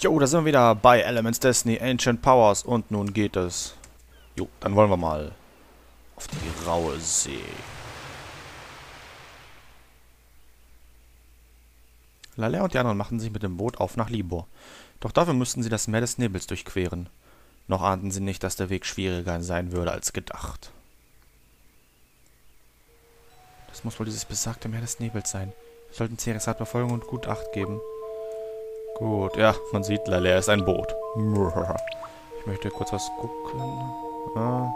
Jo, da sind wir wieder bei Elements Destiny Ancient Powers und nun geht es. Jo, dann wollen wir mal auf die raue See. Lalea und die anderen machten sich mit dem Boot auf nach Libor. Doch dafür mussten sie das Meer des Nebels durchqueren. Noch ahnten sie nicht, dass der Weg schwieriger sein würde als gedacht. Das muss wohl dieses besagte Meer des Nebels sein. Wir sollten Ceresat verfolgen und gut Acht geben. Gut, ja, man sieht, Lalea ist ein Boot. Ich möchte kurz was gucken. Ah.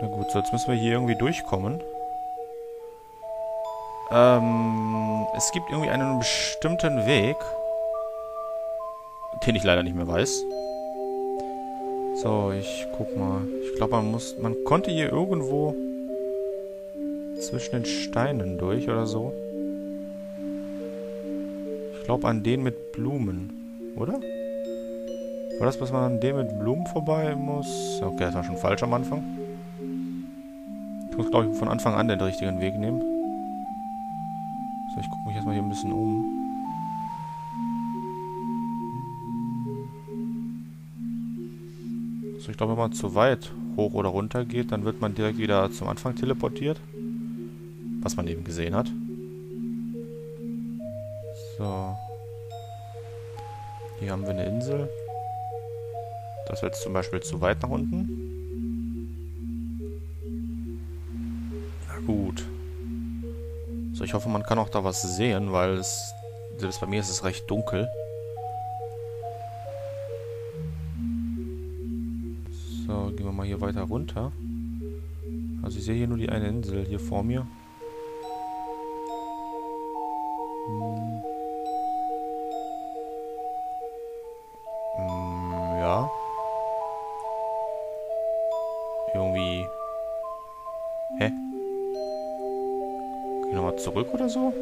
Na gut, so jetzt müssen wir hier irgendwie durchkommen. Ähm, es gibt irgendwie einen bestimmten Weg, den ich leider nicht mehr weiß. So, ich guck mal. Ich glaube, man muss, man konnte hier irgendwo zwischen den Steinen durch oder so. Ich glaube an den mit Blumen, oder? War das, was man an dem mit Blumen vorbei muss? Okay, das war schon falsch am Anfang. Ich muss, glaube ich, von Anfang an den richtigen Weg nehmen. So, ich gucke mich erstmal hier ein bisschen um. So, ich glaube, wenn man zu weit hoch oder runter geht, dann wird man direkt wieder zum Anfang teleportiert. Was man eben gesehen hat. So. Hier haben wir eine Insel. Das wird zum Beispiel zu weit nach unten. Na gut. So, ich hoffe, man kann auch da was sehen, weil es... Selbst bei mir ist es recht dunkel. So, gehen wir mal hier weiter runter. Also ich sehe hier nur die eine Insel hier vor mir. Zurück oder so?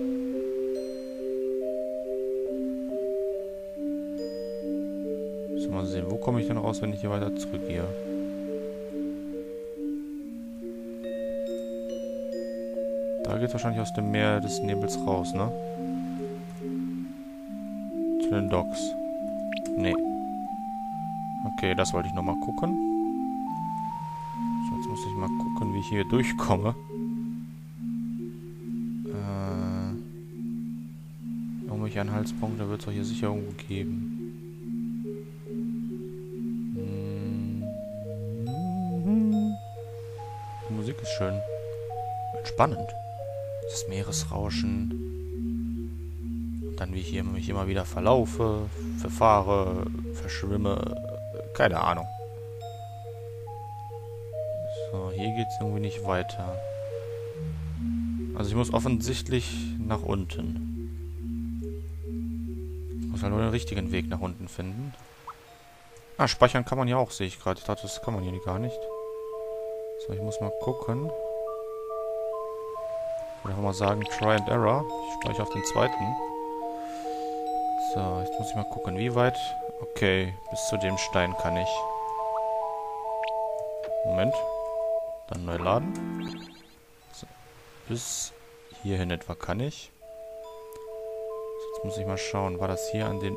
So, mal sehen. Wo komme ich denn raus, wenn ich hier weiter zurückgehe? Da geht wahrscheinlich aus dem Meer des Nebels raus, ne? Zu den Docks. Nee. Okay, das wollte ich nochmal gucken. So, jetzt muss ich mal gucken, wie ich hier durchkomme. Irgendwelche Anhaltspunkte wird es doch hier sicher irgendwo geben. Die Musik ist schön. Entspannend. Das Meeresrauschen. Und dann wie ich hier mich immer wieder verlaufe, verfahre, verschwimme. Keine Ahnung. So, hier geht es irgendwie nicht weiter. Also ich muss offensichtlich nach unten. Muss halt nur den richtigen Weg nach unten finden. Ah, speichern kann man ja auch, sehe ich gerade. Ich dachte, das kann man hier gar nicht. So, ich muss mal gucken. Oder mal sagen, Try and Error. Ich speichere auf den zweiten. So, jetzt muss ich mal gucken, wie weit... Okay, bis zu dem Stein kann ich. Moment. Dann neu laden. So, bis hierhin etwa kann ich. Muss ich mal schauen, war das hier an den...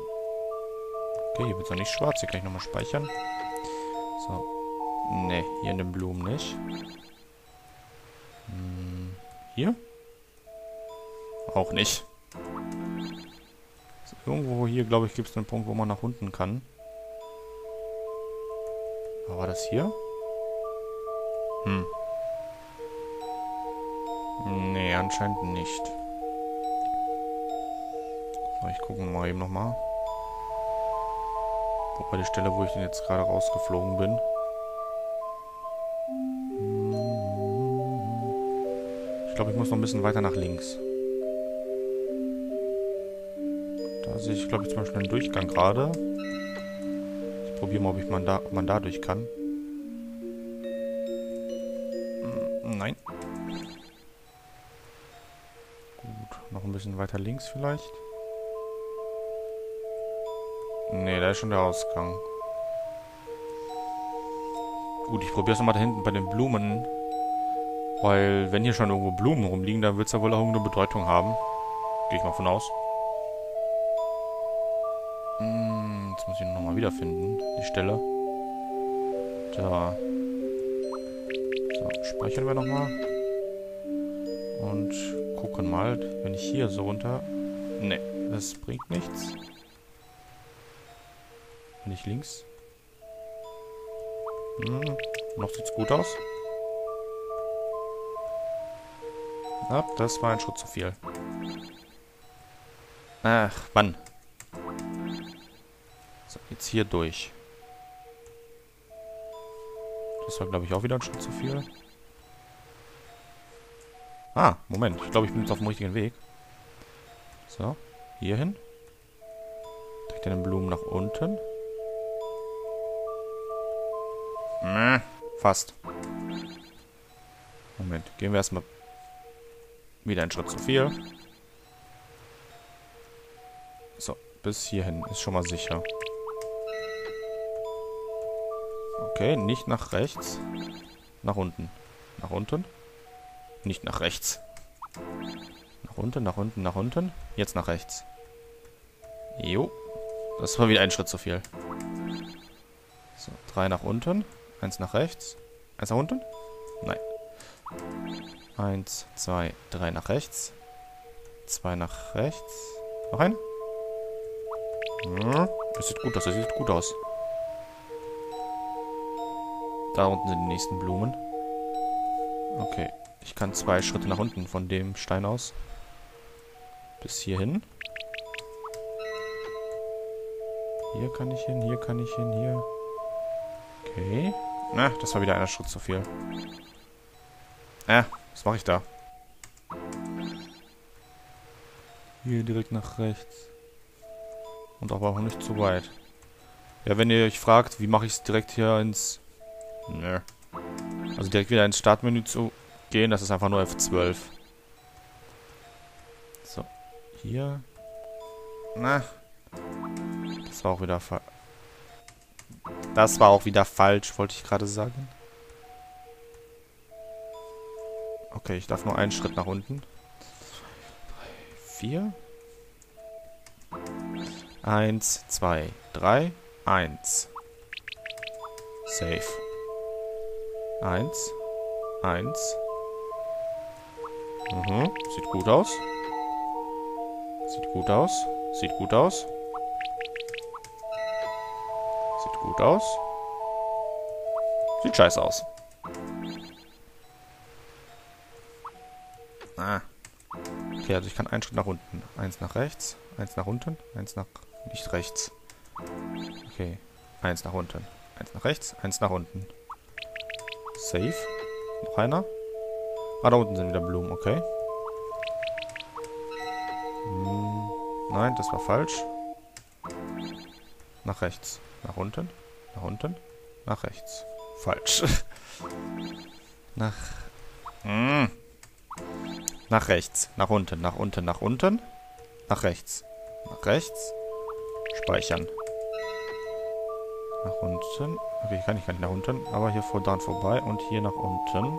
Okay, hier wird es noch nicht schwarz. Hier kann ich nochmal speichern. So. Ne, hier in den Blumen nicht. Hm, hier? Auch nicht. Also irgendwo hier, glaube ich, gibt es einen Punkt, wo man nach unten kann. War das hier? Hm. Nee, anscheinend nicht. Ich gucke mal eben nochmal. Wo war die Stelle, wo ich denn jetzt gerade rausgeflogen bin? Ich glaube, ich muss noch ein bisschen weiter nach links. Da sehe ich, glaube ich, zum Beispiel einen Durchgang gerade. Ich probiere mal, ob, ich man da, ob man da durch kann. Nein. Gut, noch ein bisschen weiter links vielleicht. Nee, da ist schon der Ausgang. Gut, ich probiere es nochmal da hinten bei den Blumen. Weil, wenn hier schon irgendwo Blumen rumliegen, dann wird es ja wohl auch irgendeine Bedeutung haben. Gehe ich mal von aus. Hm, muss ich nochmal wiederfinden, die Stelle. Da. So, speichern wir nochmal. Und gucken mal, wenn ich hier so runter... Ne, das bringt nichts. Ich links... Hm, noch sieht's gut aus. Ah, das war ein Schritt zu viel. Ach, Mann. So, jetzt hier durch. Das war, glaube ich, auch wieder ein Schritt zu viel. Ah, Moment. Ich glaube, ich bin jetzt auf dem richtigen Weg. So, hier hin. Direkt den Blumen nach unten. Mäh, fast. Moment, gehen wir erstmal wieder einen Schritt zu viel. So, bis hierhin ist schon mal sicher. Okay, nicht nach rechts. Nach unten. Nach unten. Nicht nach rechts. Nach unten, nach unten, nach unten. Jetzt nach rechts. Jo. Das war wieder ein Schritt zu viel. So, drei nach unten. Eins nach rechts. Eins nach unten? Nein. Eins, zwei, drei nach rechts. Zwei nach rechts. Noch ein? Hm, das sieht gut aus, das sieht gut aus. Da unten sind die nächsten Blumen. Okay. Ich kann zwei Schritte nach unten von dem Stein aus. Bis hierhin. Hier kann ich hin, hier kann ich hin, hier. Okay. Na, das war wieder einer Schritt zu viel. Äh, was mache ich da? Hier direkt nach rechts. Und aber auch nicht zu weit. Ja, wenn ihr euch fragt, wie mache ich es direkt hier ins Nö. Also direkt wieder ins Startmenü zu gehen, das ist einfach nur F12. So. Hier. Na. Das war auch wieder falsch. Das war auch wieder falsch, wollte ich gerade sagen. Okay, ich darf nur einen Schritt nach unten. Drei, vier. Eins, zwei, drei, eins. Safe. Eins. Eins. Mhm. Sieht gut aus. Sieht gut aus. Sieht gut aus. Gut aus. Sieht scheiße aus. Ah. Okay, also ich kann einen Schritt nach unten. Eins nach rechts. Eins nach unten. Eins nach... Nicht rechts. Okay. Eins nach unten. Eins nach rechts. Eins nach unten. Safe. Noch einer. Ah, da unten sind wieder Blumen, okay. Hm, nein, das war falsch. Nach rechts. Nach unten. Nach unten. Nach rechts. Falsch. nach... Hm. Nach rechts. Nach unten. Nach unten. Nach unten. Nach rechts. Nach rechts. Speichern. Nach unten. Okay, kann ich gar nicht nach unten. Aber hier vor dran vorbei und hier nach unten.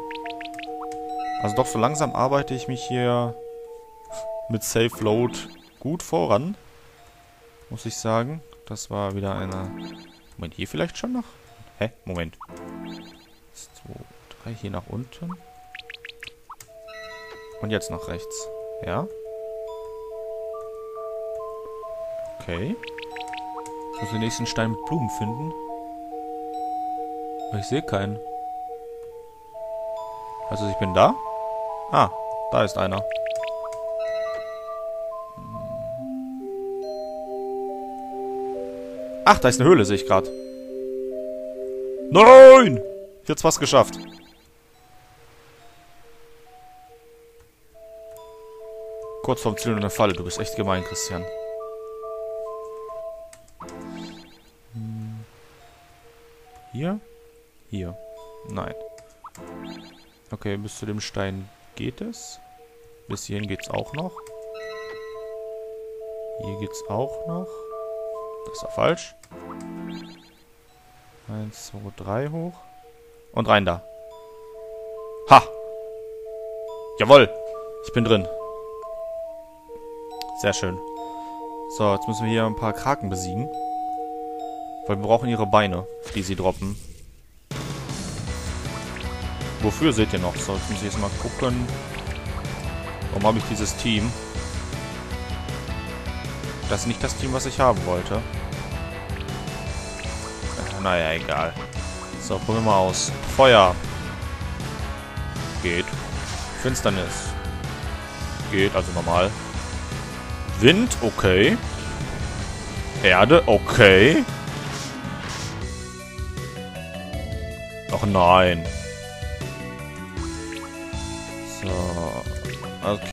Also doch, so langsam arbeite ich mich hier mit Safe Load gut voran. Muss ich sagen. Das war wieder eine... Moment, hier vielleicht schon noch? Hä? Moment. 2, 3, hier nach unten. Und jetzt nach rechts. Ja? Okay. Ich muss den nächsten Stein mit Blumen finden. Ich sehe keinen. Also ich bin da? Ah, da ist einer. Ach, da ist eine Höhle, sehe ich gerade. Nein! Jetzt was geschafft. Kurz vorm Ziel in der Falle. Du bist echt gemein, Christian. Hier? Hier. Nein. Okay, bis zu dem Stein geht es. Bis hierhin geht es auch noch. Hier geht es auch noch. Das war falsch. Eins, zwei, drei hoch. Und rein da. Ha! Jawoll! Ich bin drin. Sehr schön. So, jetzt müssen wir hier ein paar Kraken besiegen. Weil wir brauchen ihre Beine, die sie droppen. Wofür seht ihr noch? So, jetzt muss ich jetzt mal gucken. Warum habe ich dieses Team? Das ist nicht das Team, was ich haben wollte. Naja, egal. So, probieren wir mal aus. Feuer. Geht. Finsternis. Geht, also normal. Wind, okay. Erde, okay. Ach nein. So. Okay.